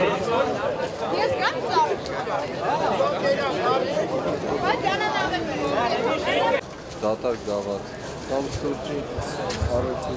Ես գամ ծառ։ Բայց անանավեմ։ Դատարկ գավաթ։ Կամ սուրճի արեցի։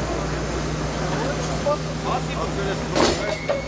Was Protokoll.